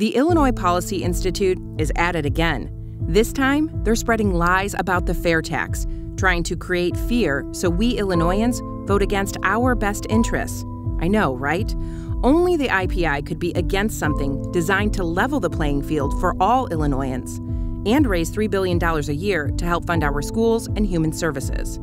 The Illinois Policy Institute is at it again. This time, they're spreading lies about the fair tax, trying to create fear so we Illinoisans vote against our best interests. I know, right? Only the IPI could be against something designed to level the playing field for all Illinoisans and raise $3 billion a year to help fund our schools and human services.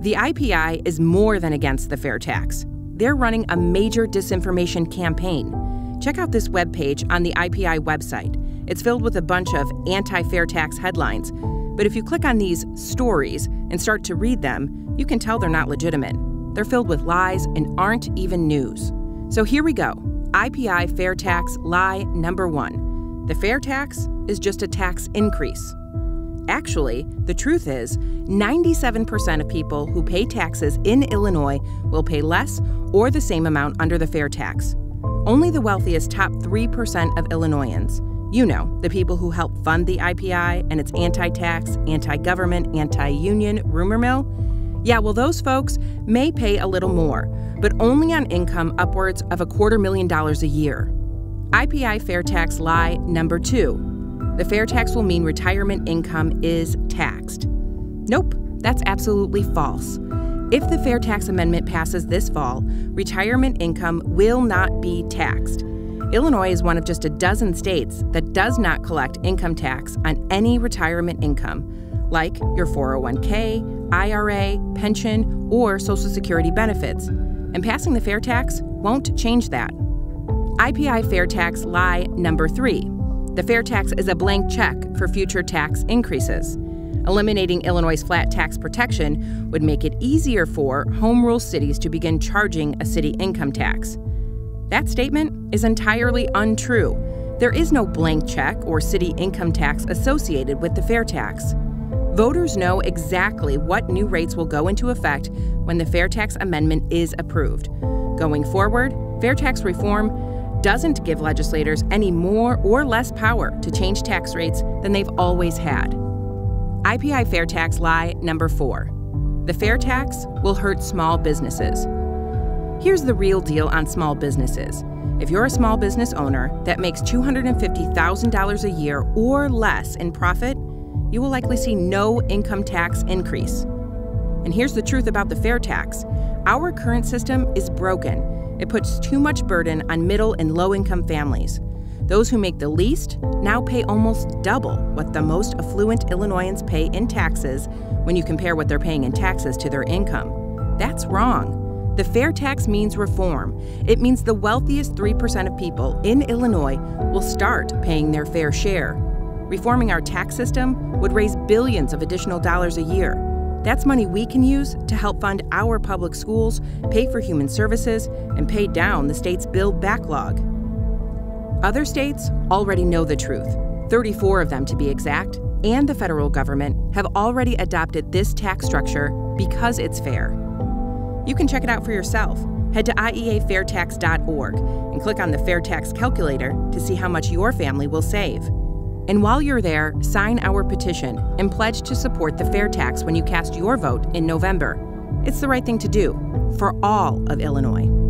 The IPI is more than against the fair tax. They're running a major disinformation campaign. Check out this webpage on the IPI website. It's filled with a bunch of anti fair tax headlines. But if you click on these stories and start to read them, you can tell they're not legitimate. They're filled with lies and aren't even news. So here we go IPI fair tax lie number one. The fair tax is just a tax increase. Actually, the truth is 97% of people who pay taxes in Illinois will pay less or the same amount under the fair tax. Only the wealthiest top 3% of Illinoisans, you know, the people who help fund the IPI and its anti tax, anti government, anti union rumor mill, yeah, well, those folks may pay a little more, but only on income upwards of a quarter million dollars a year. IPI fair tax lie number two the fair tax will mean retirement income is taxed. Nope, that's absolutely false. If the Fair Tax Amendment passes this fall, retirement income will not be taxed. Illinois is one of just a dozen states that does not collect income tax on any retirement income, like your 401k, IRA, pension, or Social Security benefits. And passing the fair tax won't change that. IPI fair tax lie number three the fair tax is a blank check for future tax increases. Eliminating Illinois' flat tax protection would make it easier for home rule cities to begin charging a city income tax. That statement is entirely untrue. There is no blank check or city income tax associated with the fair tax. Voters know exactly what new rates will go into effect when the Fair Tax Amendment is approved. Going forward, fair tax reform doesn't give legislators any more or less power to change tax rates than they've always had. IPI fair tax lie number four the fair tax will hurt small businesses. Here's the real deal on small businesses. If you're a small business owner that makes $250,000 a year or less in profit, you will likely see no income tax increase. And here's the truth about the fair tax our current system is broken it puts too much burden on middle and low income families. Those who make the least now pay almost double what the most affluent Illinoisans pay in taxes when you compare what they're paying in taxes to their income. That's wrong. The fair tax means reform. It means the wealthiest 3% of people in Illinois will start paying their fair share. Reforming our tax system would raise billions of additional dollars a year that's money we can use to help fund our public schools, pay for human services, and pay down the state's bill backlog. Other states already know the truth, 34 of them to be exact, and the federal government have already adopted this tax structure because it's fair. You can check it out for yourself. Head to ieafairtax.org and click on the Fair Tax Calculator to see how much your family will save. And while you're there, sign our petition and pledge to support the fair tax when you cast your vote in November. It's the right thing to do for all of Illinois.